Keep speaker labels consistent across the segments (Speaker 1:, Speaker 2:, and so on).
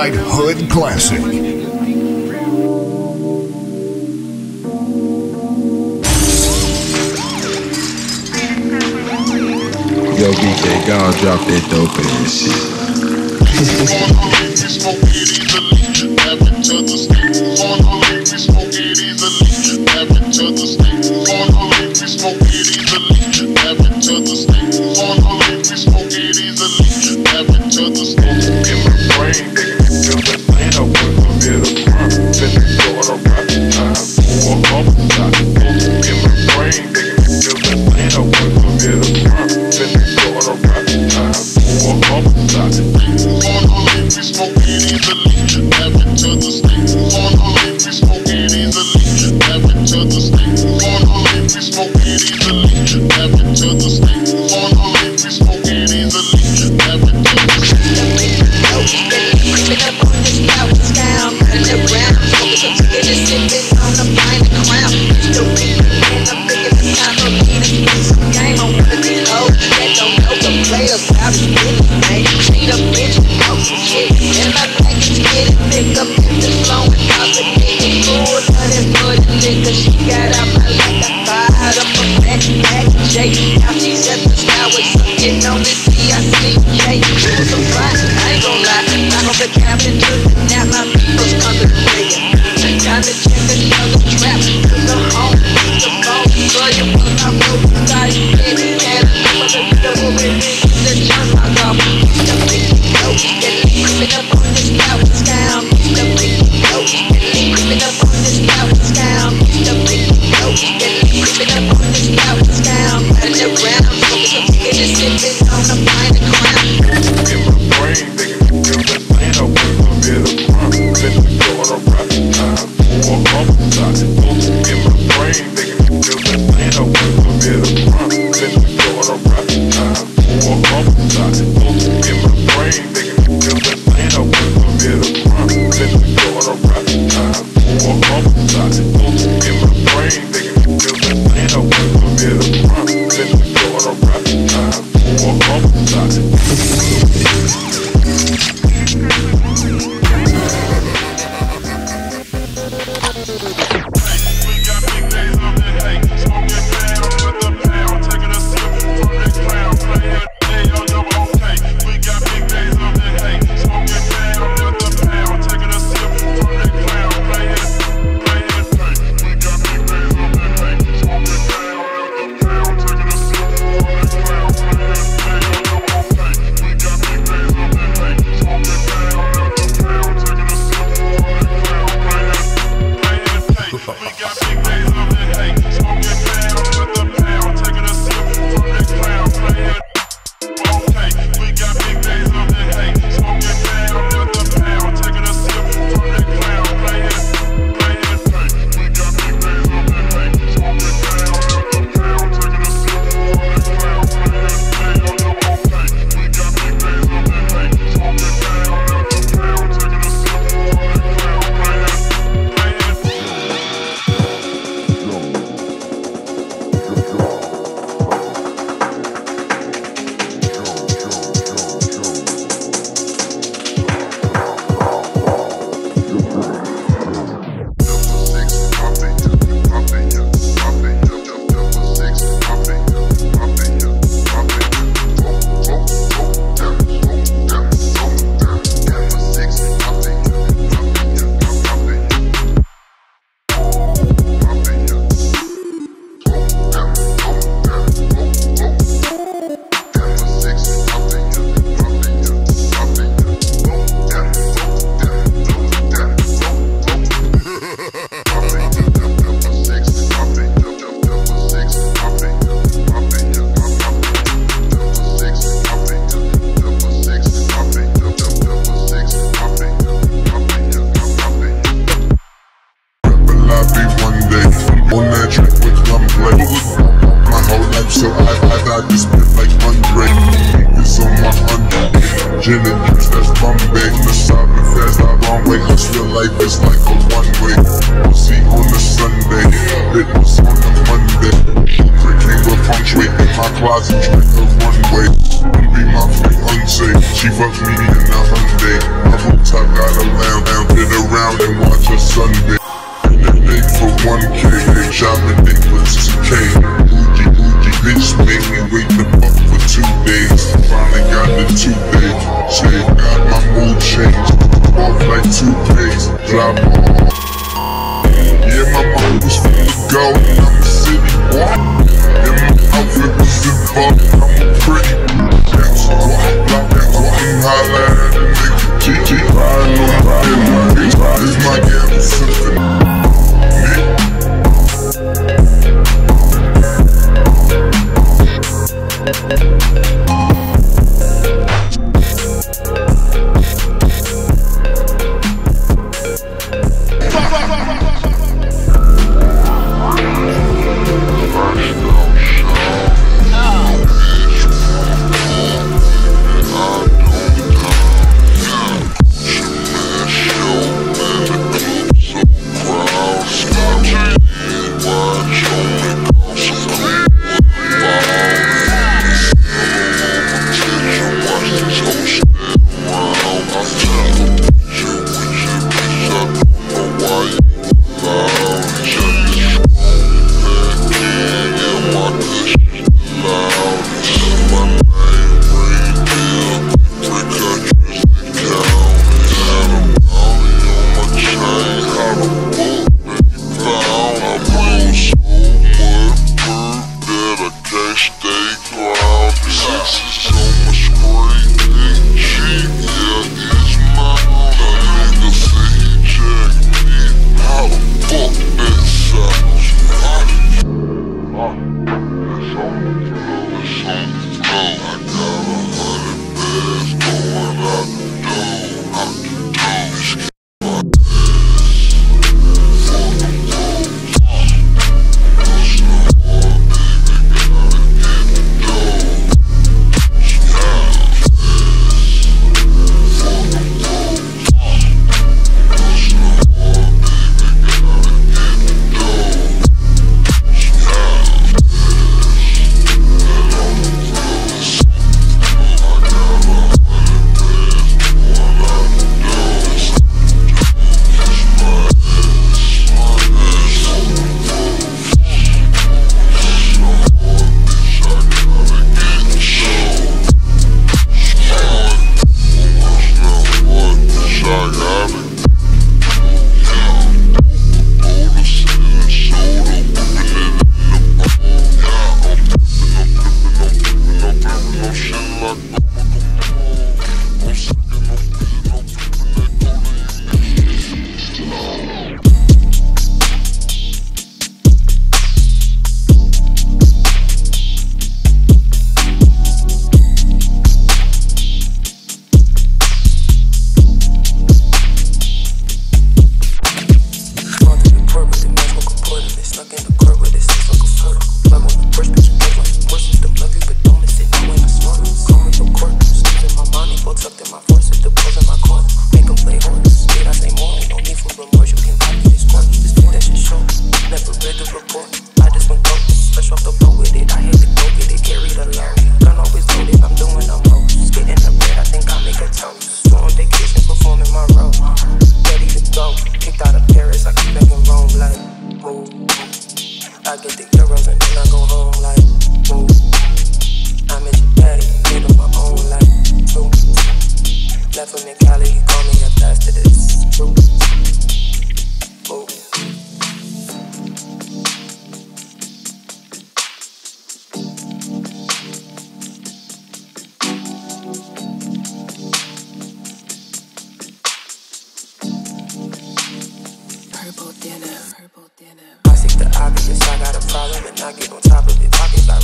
Speaker 1: Riverside Hood Classic.
Speaker 2: Yo, BK, go drop that dope ass
Speaker 1: shit. life is like a one-way. Pussy on a Sunday, it was on a Monday. Drinking with feng shui in my closet, drink a one way And be my friend she fucks me in a Hyundai My rooftop got a lounge, lounge it around and watch a Sunday. Anything for 1K, They shopping they for 2K Boogie, boogie, bitch made me wait the fuck for two days. Finally got the two days, shit got my mood changed.
Speaker 3: Off like two days Drop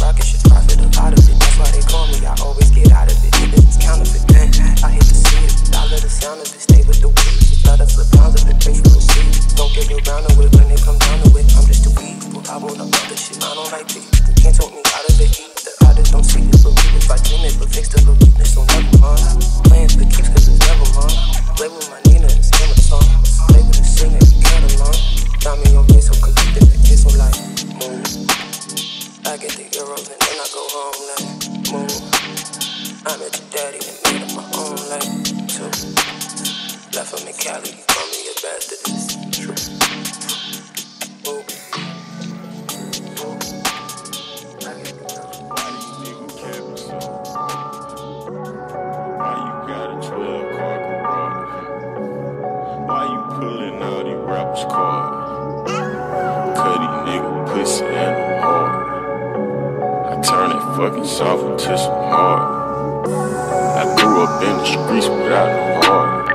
Speaker 3: Left from squad. Cutty nigga, pussy and I'm hard. I turn it
Speaker 4: fucking soft into some hard. I grew up in the streets without a heart.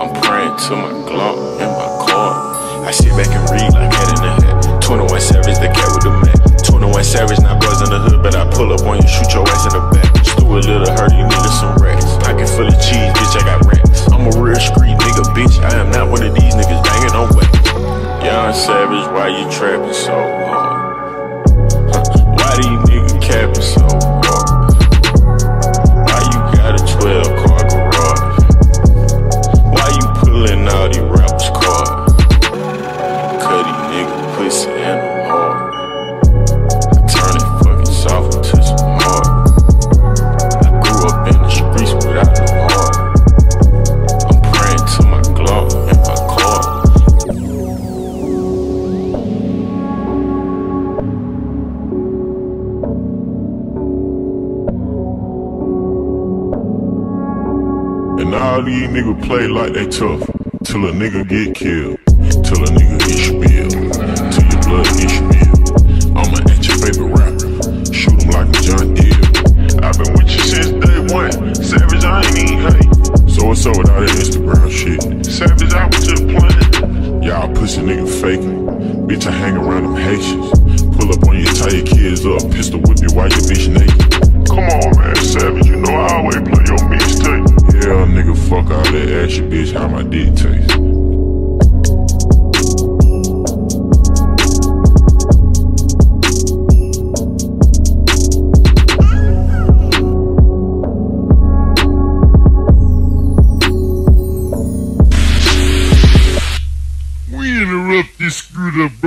Speaker 4: I'm praying to my Glock and my car. I sit back and read like head in the head. 21 Savage, the cat with the mat. 21 Savage, not buzz in the hood, but I pull up on you, shoot your ass in the back. Just do a little hurt, you need some rest. Pocket full of cheese, bitch, I got racks. I'm a real street nigga, bitch. I am not one of these niggas banging on wet. Young Savage, why you trapping so hard? Why these niggas capping so hard? Why you got a 12 car garage? Why you pulling all these rappers'
Speaker 2: niggas play like they tough. Till a nigga get killed.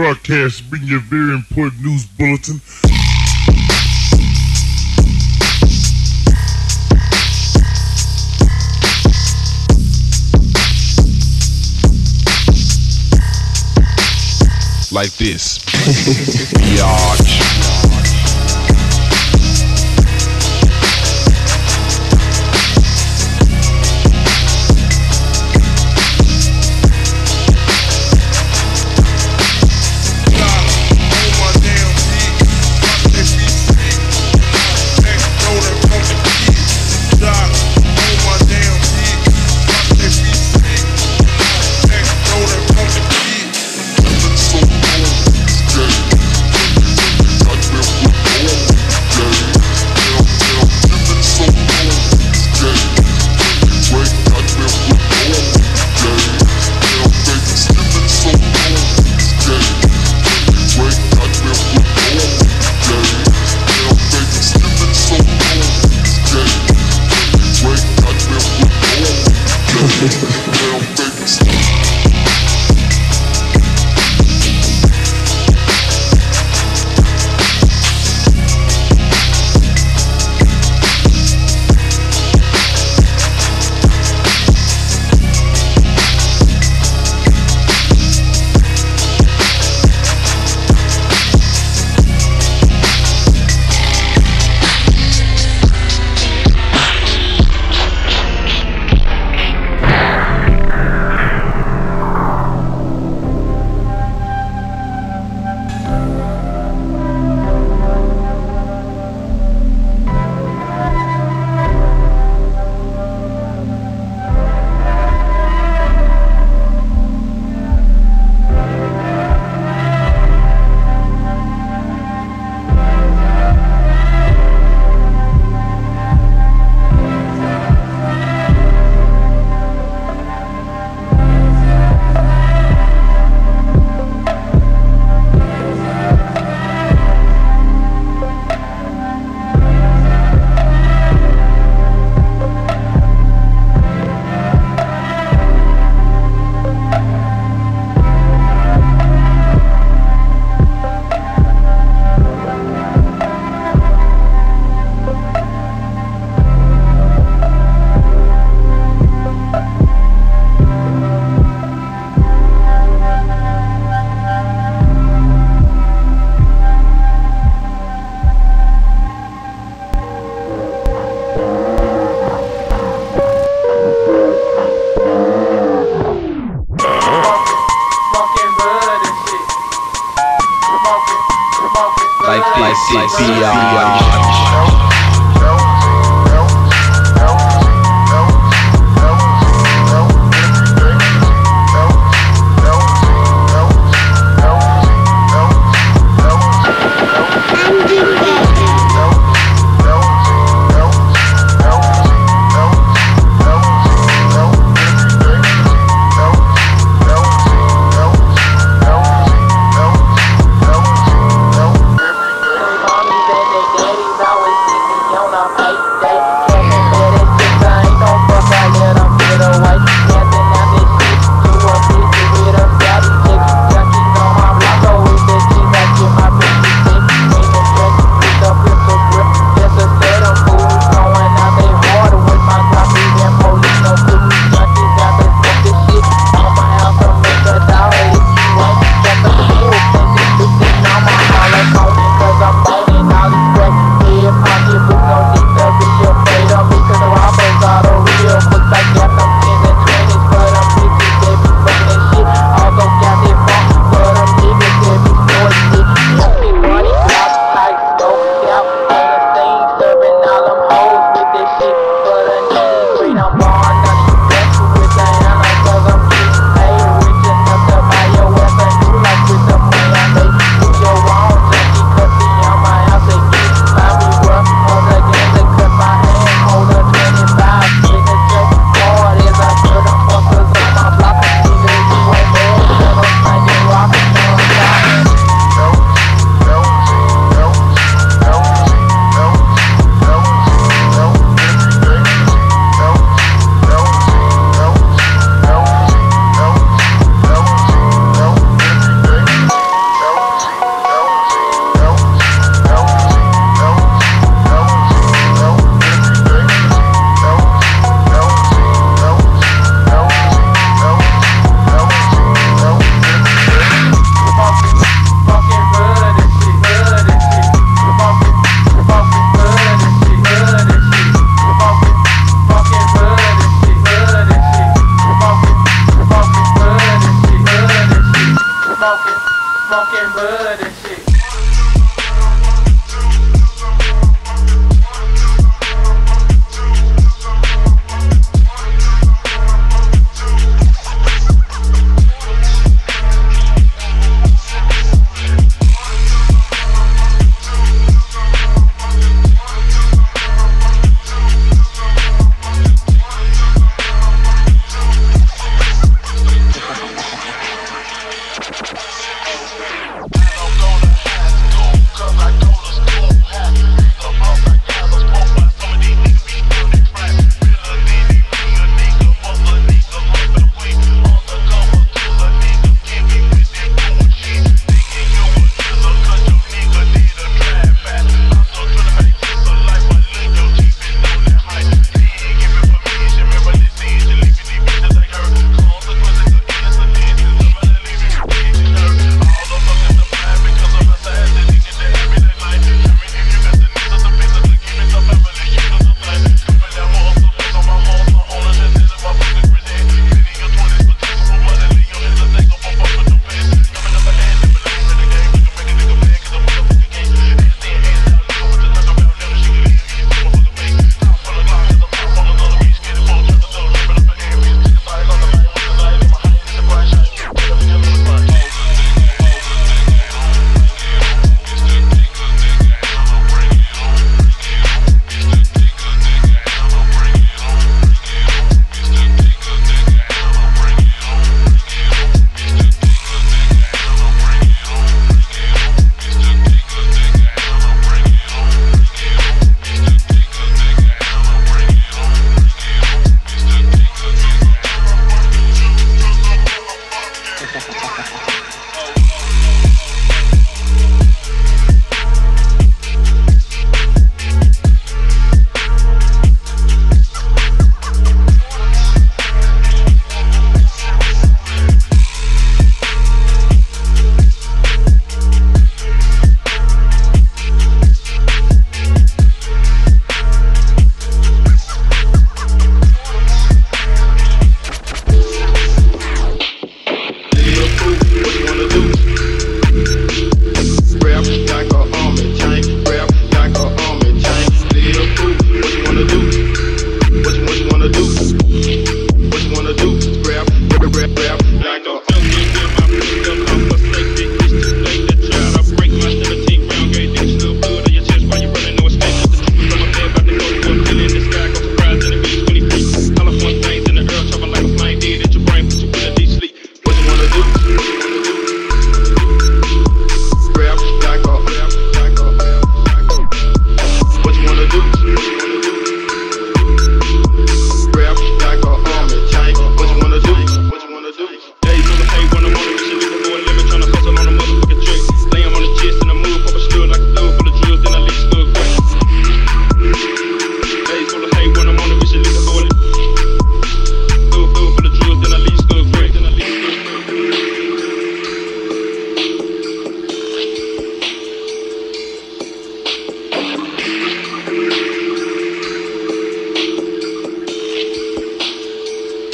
Speaker 5: Broadcast bring you a very important news bulletin.
Speaker 6: Like this.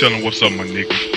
Speaker 7: Tell him what's up, my nigga.